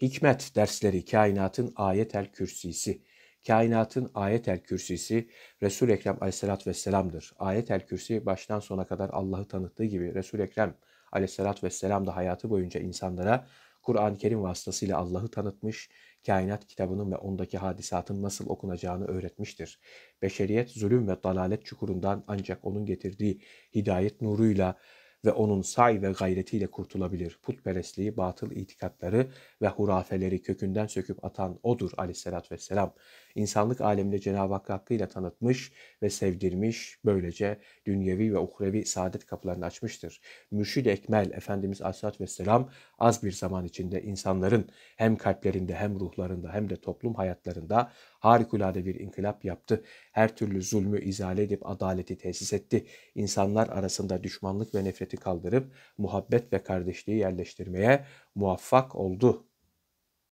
Hikmet dersleri kainatın ayetel kürsisi. Kainatın ayetel kürsisi Resul-i Ekrem aleyhissalatü vesselam'dır. Ayetel kürsi baştan sona kadar Allah'ı tanıttığı gibi Resul-i Ekrem aleyhissalatü vesselam da hayatı boyunca insanlara Kur'an-ı Kerim vasıtasıyla Allah'ı tanıtmış, kainat kitabının ve ondaki hadisatın nasıl okunacağını öğretmiştir. Beşeriyet zulüm ve dalalet çukurundan ancak onun getirdiği hidayet nuruyla ve onun say ve gayretiyle kurtulabilir. Putperestliği, batıl itikatları ve hurafeleri kökünden söküp atan odur aleyhissalatü vesselam. İnsanlık aleminde Cenab-ı Hak hakkıyla tanıtmış ve sevdirmiş. Böylece dünyevi ve uhrevi saadet kapılarını açmıştır. Mürşid Ekmel Efendimiz Aleyhisselatü Vesselam az bir zaman içinde insanların hem kalplerinde hem ruhlarında hem de toplum hayatlarında harikulade bir inkılap yaptı. Her türlü zulmü izale edip adaleti tesis etti. İnsanlar arasında düşmanlık ve nefreti kaldırıp muhabbet ve kardeşliği yerleştirmeye muvaffak oldu